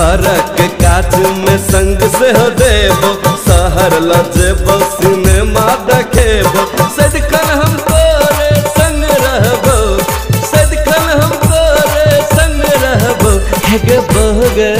घरक काज में संग से हो सहर शहर ल सिनेमा देखेबो। सदकन हम तोरे संग रहब सदकन हम तोरे संग रहबो। हेगे बहगे